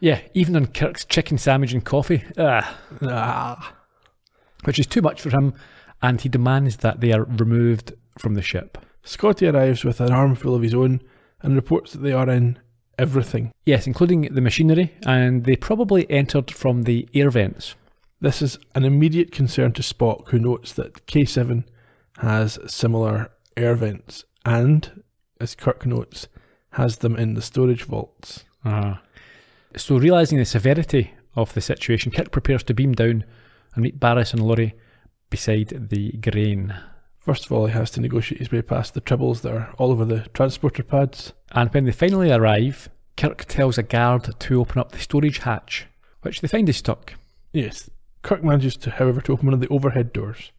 Speaker 1: Yeah, even on Kirk's chicken sandwich and coffee. Ah.
Speaker 2: Ah.
Speaker 1: Which is too much for him, and he demands that they are removed from the ship.
Speaker 2: Scotty arrives with an armful of his own and reports that they are in everything.
Speaker 1: Yes, including the machinery, and they probably entered from the air vents.
Speaker 2: This is an immediate concern to Spock, who notes that K7 has similar air vents and, as Kirk notes, has them in the storage vaults.
Speaker 1: Ah. So, realising the severity of the situation, Kirk prepares to beam down and meet Barris and Lurie beside the grain.
Speaker 2: First of all, he has to negotiate his way past the tribbles that are all over the transporter pads.
Speaker 1: And when they finally arrive, Kirk tells a guard to open up the storage hatch, which they find is stuck.
Speaker 2: Yes, Kirk manages to, however, to open one of the overhead doors.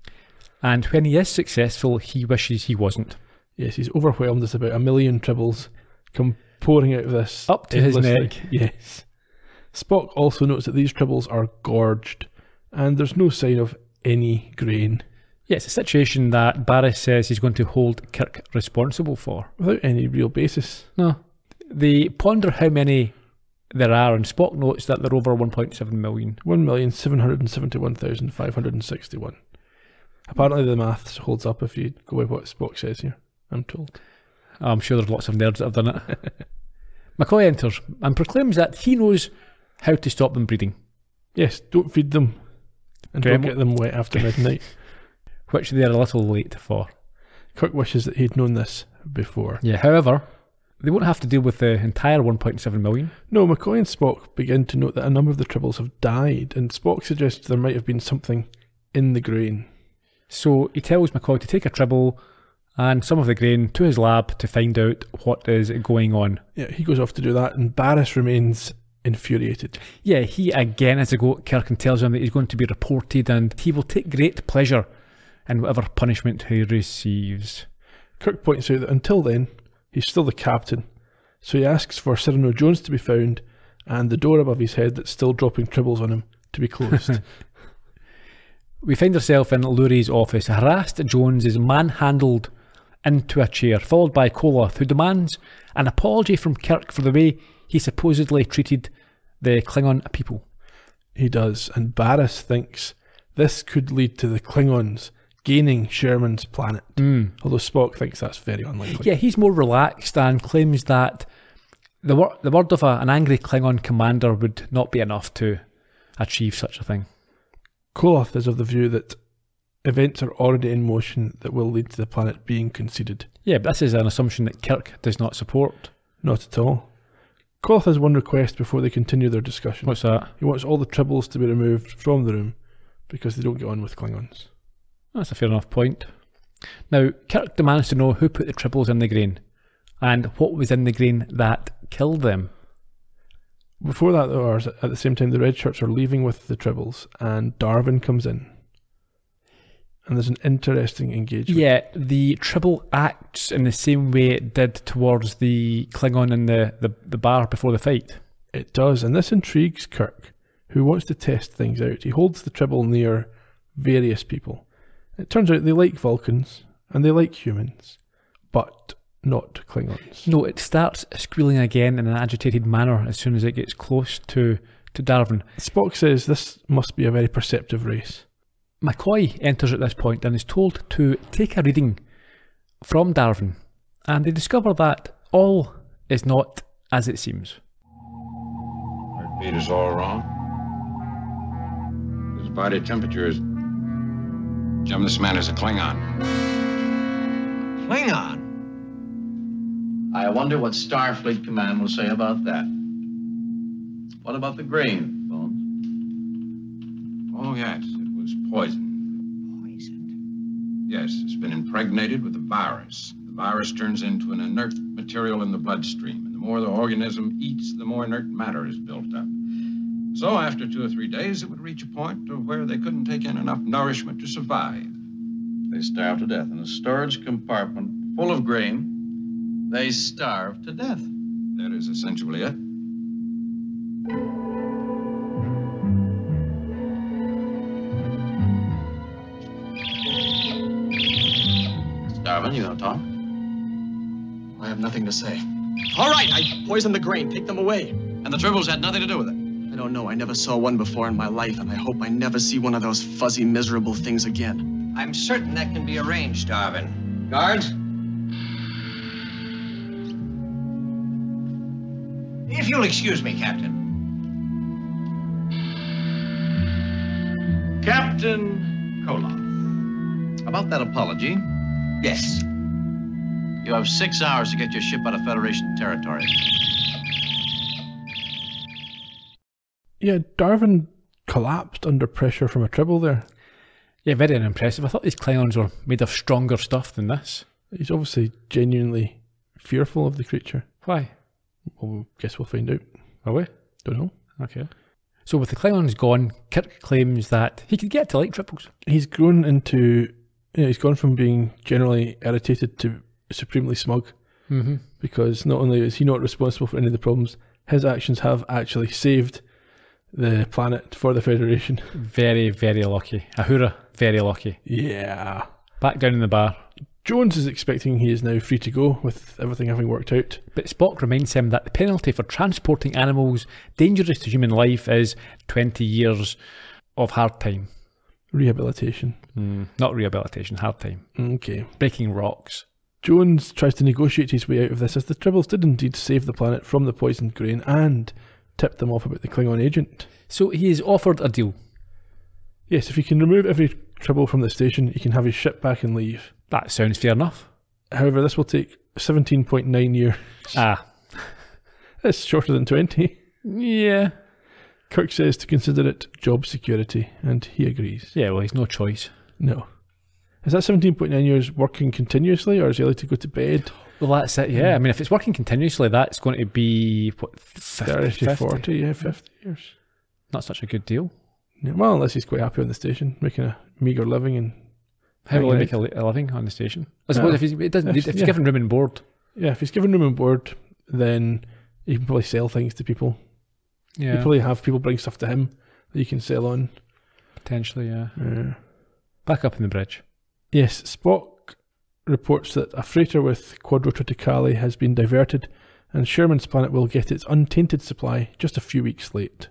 Speaker 1: And when he is successful, he wishes he wasn't.
Speaker 2: Yes, he's overwhelmed as about a million tribbles come pouring out of this.
Speaker 1: Up to his neck. *laughs*
Speaker 2: Yes. Spock also notes that these tribbles are gorged, and there's no sign of any grain.
Speaker 1: Yeah, it's a situation that Barris says he's going to hold Kirk responsible for.
Speaker 2: Without any real basis.
Speaker 1: No. They ponder how many there are, and Spock notes that they're over 1.7 million.
Speaker 2: 1,771,561. Apparently, the maths holds up if you go by what Spock says here, I'm told.
Speaker 1: I'm sure there's lots of nerds that have done it. *laughs* McCoy enters and proclaims that he knows how to stop them breeding,
Speaker 2: Yes, don't feed them and
Speaker 1: Okay,
Speaker 2: don't get them wet after midnight. *laughs* *laughs*
Speaker 1: which they're a little late for.
Speaker 2: Kirk wishes that he'd known this before.
Speaker 1: Yeah, however, they won't have to deal with the entire 1.7 million.
Speaker 2: No, McCoy and Spock begin to note that a number of the tribbles have died, and Spock suggests there might have been something in the grain.
Speaker 1: So he tells McCoy to take a tribble and some of the grain to his lab to find out what is going on.
Speaker 2: Yeah, he goes off to do that, and Barris remains infuriated.
Speaker 1: Yeah, he again has a go at Kirk and tells him that he's going to be reported and he will take great pleasure in whatever punishment he receives.
Speaker 2: Kirk points out that until then, he's still the captain, so he asks for Cyrano Jones to be found and the door above his head that's still dropping tribbles on him to be closed. *laughs*
Speaker 1: We find ourselves in Lurie's office. Harassed Jones is manhandled into a chair, followed by Koloth, who demands an apology from Kirk for the way he supposedly treated the Klingon people.
Speaker 2: he does, and Barris thinks this could lead to the Klingons gaining Sherman's planet, mm. although Spock thinks that's very unlikely.
Speaker 1: Yeah, he's more relaxed and claims that the, wor- the word of a, an angry Klingon commander would not be enough to achieve such a thing.
Speaker 2: Koloth is of the view that events are already in motion that will lead to the planet being conceded.
Speaker 1: Yeah, but this is an assumption that Kirk does not support.
Speaker 2: Not at all. Koloth has one request before they continue their discussion.
Speaker 1: What's that?
Speaker 2: He wants all the tribbles to be removed from the room because they don't get on with Klingons.
Speaker 1: That's a fair enough point. Now, Kirk demands to know who put the tribbles in the grain and what was in the grain that killed them.
Speaker 2: Before that, though, or at the same time, the red shirts are leaving with the tribbles, and Darvin comes in. And there's an interesting engagement.
Speaker 1: Yeah, the Tribble acts in the same way it did towards the Klingon in the, the, the bar before the fight.
Speaker 2: It does, and this intrigues Kirk, who wants to test things out. He holds the tribble near various people. It turns out they like Vulcans and they like humans, but not Klingons.
Speaker 1: No, it starts squealing again in an agitated manner as soon as it gets close to, to Darvin.
Speaker 2: Spock says this must be a very perceptive race.
Speaker 1: McCoy enters at this point and is told to take a reading from Darvin, and they discover that all is not as it seems.
Speaker 9: Heartbeat is all wrong. His body temperature is. Jim, this man is a Klingon.
Speaker 5: Klingon?
Speaker 7: I wonder what Starfleet Command will say about that. What about the grain, Bones?
Speaker 9: Oh, yes, it was poisoned.
Speaker 5: Poisoned?
Speaker 9: Yes, it's been impregnated with a virus. The virus turns into an inert material in the bloodstream, and the more the organism eats, the more inert matter is built up. So, after two or three days, it would reach a point of where they couldn't take in enough nourishment to survive.
Speaker 7: They starve to death in a storage compartment full of grain. They starve to death.
Speaker 9: That is essentially it.
Speaker 7: Darvin, you gonna talk?
Speaker 8: I have nothing to say. All right, I poisoned the grain. Take them away.
Speaker 7: And the Tribbles had nothing to do with it.
Speaker 8: I don't know. I never saw one before in my life, and I hope I never see one of those fuzzy, miserable things again.
Speaker 5: I'm certain that can be arranged, Darvin.
Speaker 7: Guards?
Speaker 5: If you'll excuse me, Captain.
Speaker 7: Captain Koloth. About that apology,
Speaker 5: Yes.
Speaker 7: you have six hours to get your ship out of Federation territory.
Speaker 2: Yeah, Darwin collapsed under pressure from a tribble there.
Speaker 1: Yeah, very unimpressive. I thought these Klingons were made of stronger stuff than this.
Speaker 2: He's obviously genuinely fearful of the creature.
Speaker 1: Why?
Speaker 2: Well, guess we'll find out.
Speaker 1: Are we?
Speaker 2: Don't know.
Speaker 1: Okay. So with the Klingons gone, Kirk claims that he could get to light tribbles.
Speaker 2: He's grown into, you know, he's gone from being generally irritated to supremely smug
Speaker 1: Mm-hmm.
Speaker 2: because not only is he not responsible for any of the problems, his actions have actually saved the planet for the Federation.
Speaker 1: Very, very lucky. Uhura, very lucky.
Speaker 2: Yeah.
Speaker 1: Back down in the bar.
Speaker 2: Jones is expecting he is now free to go with everything having worked out.
Speaker 1: But Spock reminds him that the penalty for transporting animals dangerous to human life is 20 years of hard time.
Speaker 2: Rehabilitation.
Speaker 1: Mm, not rehabilitation, hard time.
Speaker 2: Okay.
Speaker 1: Breaking rocks.
Speaker 2: Jones tries to negotiate his way out of this as the Tribbles did indeed save the planet from the poisoned grain and tipped them off about the Klingon agent.
Speaker 1: So he is offered a deal.
Speaker 2: Yes, if he can remove every tribble from the station, he can have his ship back and leave.
Speaker 1: That sounds fair enough.
Speaker 2: However, this will take 17.9 years.
Speaker 1: Ah. *laughs*
Speaker 2: That's shorter than 20.
Speaker 1: Yeah.
Speaker 2: Kirk says to consider it job security, and he agrees.
Speaker 1: Yeah, well, he's no choice.
Speaker 2: No. Is that 17.9 years working continuously, or is he allowed to go to bed?
Speaker 1: Well, that's it, yeah. I hmm. mean, if it's working continuously, that's going to be, what, 50,
Speaker 2: 30,
Speaker 1: 50?
Speaker 2: 40, yeah, 50 years.
Speaker 1: Not such a good deal.
Speaker 2: Yeah, well, unless he's quite happy on the station, making a meager living and
Speaker 1: How will he make a, li- a living on the station? I suppose if, he's, it doesn't,
Speaker 2: If-
Speaker 1: if he's
Speaker 2: yeah.
Speaker 1: given room and board.
Speaker 2: Yeah, if he's given room and board, then he can probably sell things to people.
Speaker 1: Yeah.
Speaker 2: He probably have people bring stuff to him that he can sell on.
Speaker 1: Potentially, yeah.
Speaker 2: Yeah.
Speaker 1: Back up in the bridge.
Speaker 2: Yes, Spock reports that a freighter with Quadrotriticale has been diverted, and Sherman's planet will get its untainted supply just a few weeks late.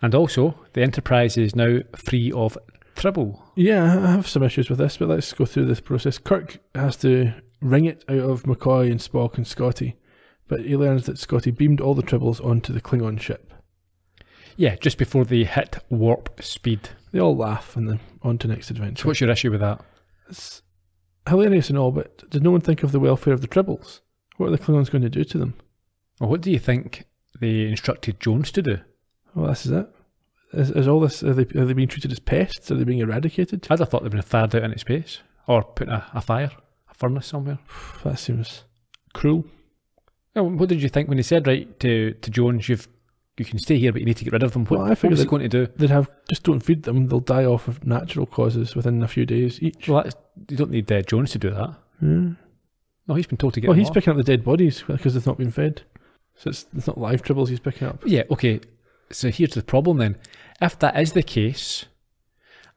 Speaker 1: And also, the Enterprise is now free of trouble.
Speaker 2: Yeah, I have some issues with this, but let's go through this process. Kirk has to wring it out of McCoy and Spock and Scotty, but he learns that Scotty beamed all the tribbles onto the Klingon ship.
Speaker 1: Yeah, just before they hit warp speed.
Speaker 2: They all laugh and then on to next adventure.
Speaker 1: So what's your issue with that?
Speaker 2: It's hilarious and all, but did no one think of the welfare of the tribbles? What are the Klingons going to do to them?
Speaker 1: Well, what do you think they instructed Jones to do?
Speaker 2: Well, this is it. Is, is all this? Are they, are they being treated as pests? Are they being eradicated?
Speaker 1: I'd have thought they'd been fired out into space. Or put in a, a fire, a furnace somewhere.
Speaker 2: That seems cruel.
Speaker 1: Well, what did you think when he said, right, to, to Jones, you've you can stay here, but you need to get rid of them? What,
Speaker 2: Well, I
Speaker 1: what
Speaker 2: figured
Speaker 1: was going to do?
Speaker 2: They'd have just don't feed them; they'll die off of natural causes within a few days each.
Speaker 1: Well, that's, you don't need uh, Jones to do that.
Speaker 2: Yeah.
Speaker 1: No, he's been told to get
Speaker 2: Well,
Speaker 1: them
Speaker 2: he's
Speaker 1: off.
Speaker 2: picking up the dead bodies because they've not been fed. So it's, it's not live tribbles he's picking up.
Speaker 1: Yeah, okay. So here's the problem then. If that is the case,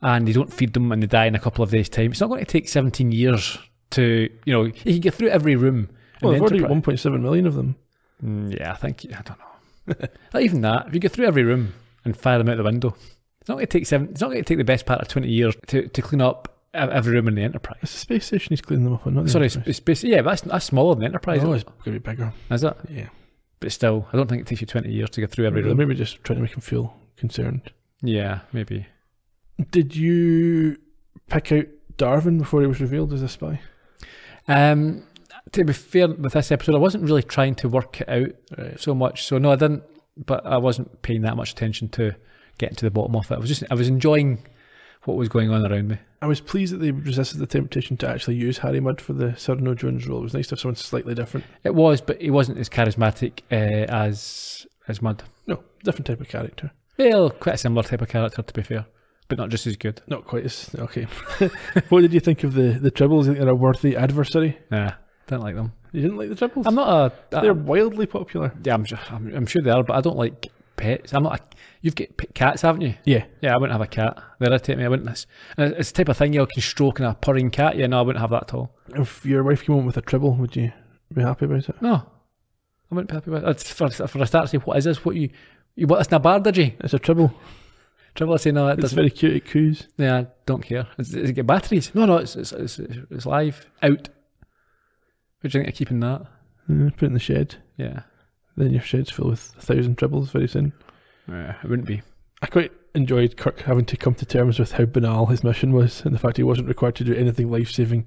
Speaker 1: and you don't feed them and they die in a couple of days' time, it's not going to take 17 years to, you know, you can get through every room
Speaker 2: Well, they've already 1.7 million of them.
Speaker 1: Mm, yeah, I think I don't know. *laughs* Not even that. If you go through every room and fire them out the window, it's not going to take seven. It's not going to take the best part of twenty years to, to clean up every room in the Enterprise.
Speaker 2: It's the space station he's cleaning them up on, not the
Speaker 1: Sorry, it's, it's yeah, but that's, that's smaller than the Enterprise.
Speaker 2: Oh, it's going to be bigger.
Speaker 1: Is it?
Speaker 2: Yeah.
Speaker 1: But still, I don't think it takes you twenty years to go through every
Speaker 2: They're
Speaker 1: room.
Speaker 2: maybe just trying to make him feel concerned.
Speaker 1: Yeah, maybe.
Speaker 2: Did you pick out Darvin before he was revealed as a spy?
Speaker 1: Um, to be fair, with this episode, I wasn't really trying to work it out so much. So no, I didn't. But I wasn't paying that much attention to getting to the bottom of it. I was just I was enjoying what was going on around me.
Speaker 2: I was pleased that they resisted the temptation to actually use Harry Mudd for the Cyrano Jones role. It was nice to have someone slightly different.
Speaker 1: It was, but he wasn't as charismatic uh, as as Mudd.
Speaker 2: No, different type of character.
Speaker 1: Well, quite a similar type of character, to be fair, but not just as good.
Speaker 2: Not quite as okay. *laughs* what did you think of the the Tribbles? You think they're a worthy adversary?
Speaker 1: Nah, didn't like them.
Speaker 2: You didn't like the Tribbles?
Speaker 1: I'm not a.
Speaker 2: They're wildly popular.
Speaker 1: Yeah, I'm, I'm, I'm sure they are, but I don't like pets. I'm not. A, you've got p- cats, haven't you?
Speaker 2: Yeah.
Speaker 1: Yeah, I wouldn't have a cat. They irritate me. I wouldn't. It's, it's the type of thing you can stroke in a purring cat. Yeah, no, I wouldn't have that at all.
Speaker 2: If your wife came home with a Tribble, would you be happy about it?
Speaker 1: No, I wouldn't be happy about it. For, for a start, say, what is this? What you you this in a bar, did you?
Speaker 2: It's a Tribble.
Speaker 1: Tribble, I say no. It
Speaker 2: It's
Speaker 1: doesn't.
Speaker 2: very cute. It coos.
Speaker 1: Yeah, I don't care. Does it get batteries? No, no, it's it's it's, it's live out. What do you think of keeping that?
Speaker 2: Uh, put it in the shed.
Speaker 1: Yeah,
Speaker 2: Then your shed's full with a thousand Tribbles very soon.
Speaker 1: yeah, it wouldn't be.
Speaker 2: I quite enjoyed Kirk having to come to terms with how banal his mission was and the fact he wasn't required to do anything life saving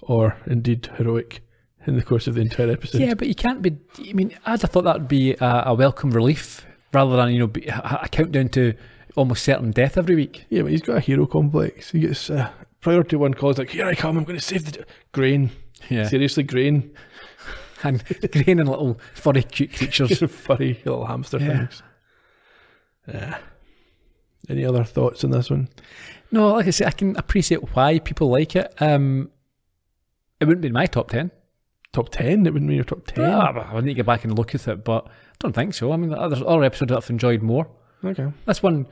Speaker 2: or indeed heroic in the course of the entire episode.
Speaker 1: Yeah, but you can't be. I mean, I'd have thought that would be a, a welcome relief rather than you know be, a, a countdown to almost certain death every week.
Speaker 2: Yeah, but he's got a hero complex. He gets uh, priority one calls like, "Here I come! I'm going to save the grain."
Speaker 1: Yeah.
Speaker 2: seriously, grain. *laughs*
Speaker 1: And grain and little furry cute creatures. *laughs*
Speaker 2: furry little hamster
Speaker 1: Yeah.
Speaker 2: things. Yeah. Any other thoughts on this one?
Speaker 1: No, like I say, I can appreciate why people like it. Um, it wouldn't be in my top ten.
Speaker 2: Top ten? It wouldn't be your top ten.
Speaker 1: Ah, I need to go back and look at it, but I don't think so. I mean, there's other episodes that I've enjoyed more.
Speaker 2: Okay.
Speaker 1: This one,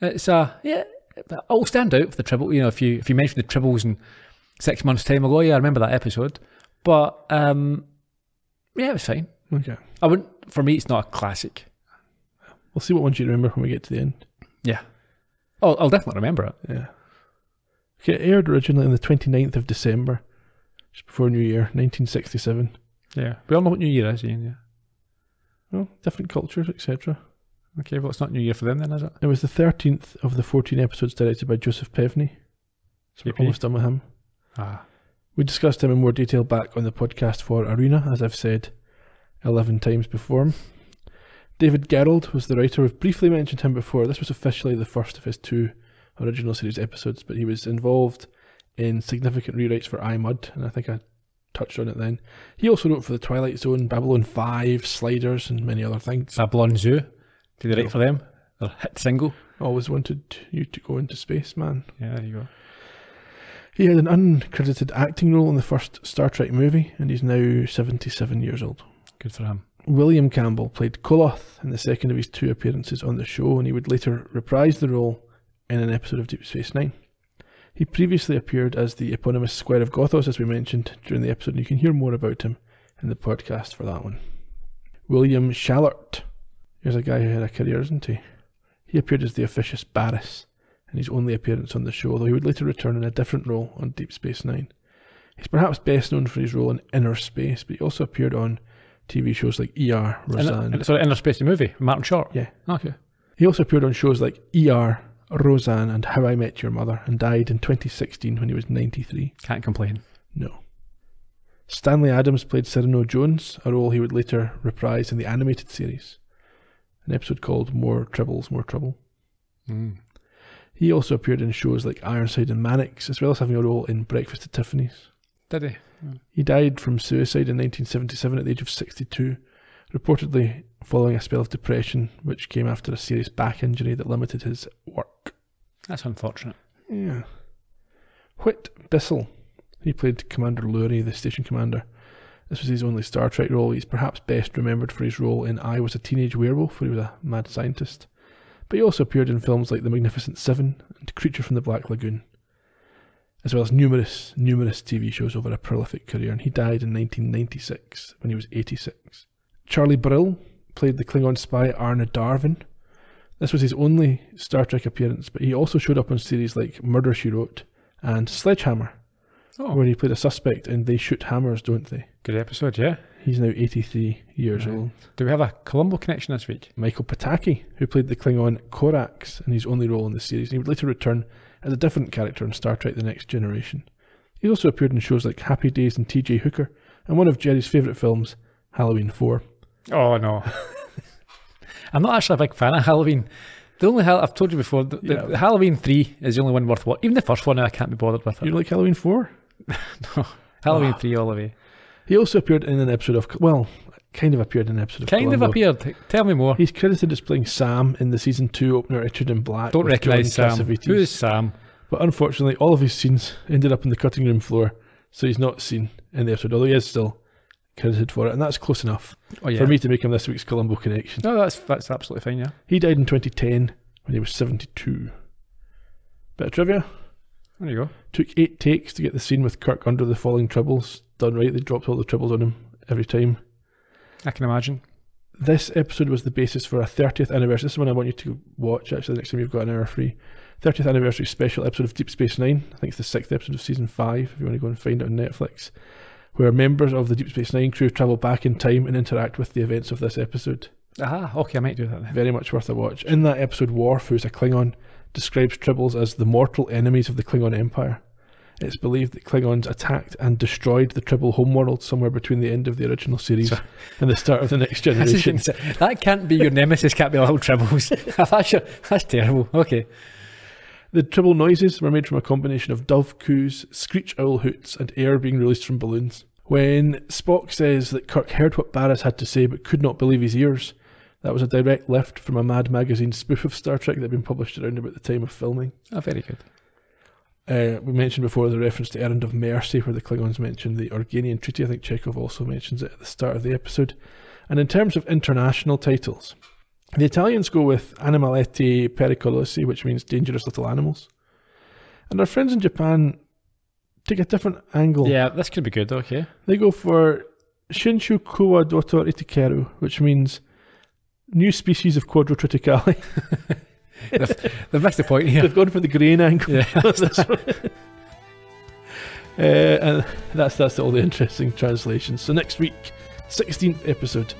Speaker 1: it's uh, yeah, it'll stand out for the tribble. You know, if you if you mention the tribbles in six months' time, I'll yeah, I remember that episode. But um, yeah, it was fine.
Speaker 2: Okay.
Speaker 1: I wouldn't. For me, it's not a classic.
Speaker 2: We'll see what ones you remember when we get to the end.
Speaker 1: Yeah. Oh, I'll definitely remember it.
Speaker 2: Yeah. Okay, it aired originally on the 29th of December, just before New Year, 1967.
Speaker 1: Yeah, we all know what New Year is, Iain. Yeah.
Speaker 2: Well, different cultures, etc.
Speaker 1: Okay, well, it's not New Year for them then, is it?
Speaker 2: It was the 13th of the 14 episodes directed by Joseph Pevney. So we're almost done with him.
Speaker 1: Ah.
Speaker 2: We discussed him in more detail back on the podcast for Arena, as I've said 11 times before. David Gerrold was the writer. We've briefly mentioned him before. This was officially the first of his two original series episodes, but he was involved in significant rewrites for I Mudd, and I think I touched on it then. He also wrote for The Twilight Zone, Babylon 5, Sliders, and many other things.
Speaker 1: Babylon Zoo. Did
Speaker 2: No.
Speaker 1: write for them? Their hit single.
Speaker 2: Always wanted you to go into space, man.
Speaker 1: Yeah, there you go.
Speaker 2: He had an uncredited acting role in the first Star Trek movie, and he's now 77 years old.
Speaker 1: Good for him.
Speaker 2: William Campbell played Koloth in the second of his two appearances on the show, and he would later reprise the role in an episode of Deep Space Nine. He previously appeared as the eponymous Squire of Gothos, as we mentioned during the episode, and you can hear more about him in the podcast for that one. William Schallert. Here's a guy who had a career, isn't he? He appeared as the officious Barris in his only appearance on the show, though he would later return in a different role on Deep Space Nine. He's perhaps best known for his role in Inner Space, but he also appeared on TV shows like ER, Roseanne.
Speaker 1: And, sorry, Inner Space the movie, Martin Short.
Speaker 2: Yeah.
Speaker 1: Okay.
Speaker 2: He also appeared on shows like ER, Roseanne, and How I Met Your Mother, and died in 2016 when he was 93.
Speaker 1: Can't complain.
Speaker 2: No. Stanley Adams played Cyrano Jones, a role he would later reprise in the animated series, an episode called More Tribbles, More Trouble.
Speaker 1: Mm.
Speaker 2: He also appeared in shows like Ironside and Mannix, as well as having a role in Breakfast at Tiffany's.
Speaker 1: Did he?
Speaker 2: He died from suicide in 1977 at the age of 62, reportedly following a spell of depression, which came after a serious back injury that limited his work.
Speaker 1: That's unfortunate.
Speaker 2: Yeah. Whit Bissell. He played Commander Lurie, the station commander. This was his only Star Trek role. He's perhaps best remembered for his role in I Was a Teenage Werewolf, where he was a mad scientist. But he also appeared in films like The Magnificent Seven and Creature from the Black Lagoon. as well as numerous, numerous TV shows over a prolific career. And he died in 1996 when he was 86. Charlie Brill played the Klingon spy Arna Darvin. This was his only Star Trek appearance, but he also showed up on series like Murder She Wrote and Sledgehammer,
Speaker 1: Oh,
Speaker 2: where he played a suspect and They Shoot Hammers, Don't They?
Speaker 1: good episode, yeah.
Speaker 2: He's now 83 years
Speaker 1: Right.
Speaker 2: old.
Speaker 1: Do we have a Columbo connection this week?
Speaker 2: Michael Pataki, who played the Klingon Korax in his only role in the series, and he would later return as a different character in Star Trek The Next Generation. He also appeared in shows like Happy Days and TJ Hooker, and one of Gerry's favourite films, Halloween 4.
Speaker 1: Oh no. *laughs* I'm not actually a big fan of Halloween. The only Hal- I've told you before, the,
Speaker 2: Yeah.
Speaker 1: the Halloween three is the only one worth watching. Even the first one, I can't be bothered with
Speaker 2: You
Speaker 1: it.
Speaker 2: like Halloween 4? *laughs*
Speaker 1: No. Halloween
Speaker 2: Ah.
Speaker 1: three all the way.
Speaker 2: He also appeared in an episode of, well, kind of appeared in an episode of
Speaker 1: Kind
Speaker 2: Columbo.
Speaker 1: of appeared. Tell me more.
Speaker 2: He's credited as playing Sam in the season 2 opener Richard in Black.
Speaker 1: Don't
Speaker 2: with
Speaker 1: recognise
Speaker 2: John
Speaker 1: Sam.
Speaker 2: Cassavetes.
Speaker 1: Who is Sam?
Speaker 2: But unfortunately, all of his scenes ended up on the cutting room floor, so he's not seen in the episode, although he is still credited for it, and that's close enough
Speaker 1: Oh yeah.
Speaker 2: for me to make him this week's Columbo connection.
Speaker 1: No, that's that's absolutely fine. Yeah.
Speaker 2: He died in 2010 when he was 72. Bit of trivia.
Speaker 1: There you go.
Speaker 2: Took eight takes to get the scene with Kirk under the falling tribbles done right. They dropped all the tribbles on him every time.
Speaker 1: I can imagine.
Speaker 2: This episode was the basis for a 30th anniversary. This is one I want you to watch actually the next time you've got an hour free. 30th anniversary special episode of Deep Space Nine. I think it's the sixth episode of season five, if you want to go and find it on Netflix, where members of the Deep Space Nine crew travel back in time and interact with the events of this episode.
Speaker 1: Ah, okay, I might do that then.
Speaker 2: Very much worth a watch. In that episode, Worf, who's a Klingon, describes Tribbles as the mortal enemies of the Klingon Empire. It's believed that Klingons attacked and destroyed the Tribble homeworld somewhere between the end of the original series and the start of the next *laughs* generation.
Speaker 1: That can't be your nemesis. Can't be little tribbles. *laughs* that's your, that's terrible. Okay.
Speaker 2: The Tribble noises were made from a combination of dove coos, screech owl hoots, and air being released from balloons. When Spock says that Kirk heard what Barris had to say but could not believe his ears, that was a direct lift from a Mad Magazine spoof of Star Trek that had been published around about the time of filming.
Speaker 1: Oh, very good.
Speaker 2: Uh, we mentioned before the reference to Errand of Mercy, where the Klingons mentioned the Organian Treaty. I think Chekov also mentions it at the start of the episode. And in terms of international titles, the Italians go with Animaletti Pericolosi, which means dangerous little animals. And our friends in Japan take a different angle.
Speaker 1: Yeah, this could be good. Okay.
Speaker 2: They go for Shinshu Kuwa Dotor Itikeru, which means new species of Quadrotriticale. *laughs*
Speaker 1: they've, they've missed the point here.
Speaker 2: They've gone for the green angle.
Speaker 1: Yeah, *laughs*
Speaker 2: one. Uh, and that's that's all the interesting translations. So next week, 16th episode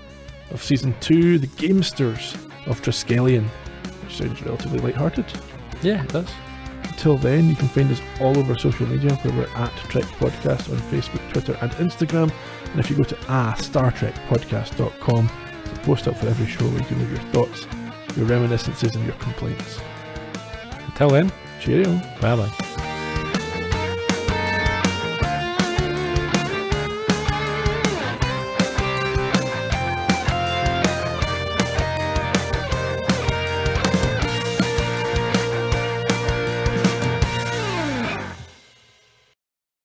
Speaker 2: of season two, the Gamesters of Triskelion, which sounds relatively light-hearted.
Speaker 1: Yeah, it does.
Speaker 2: Until then, you can find us all over social media where we're at Trek Podcast on Facebook, Twitter, and Instagram. And if you go to ah, StarTrekPodcast.com, there's a post up for every show where you can leave your thoughts, your reminiscences, and your complaints.
Speaker 1: Until then,
Speaker 2: Cheerio.
Speaker 1: bye bye.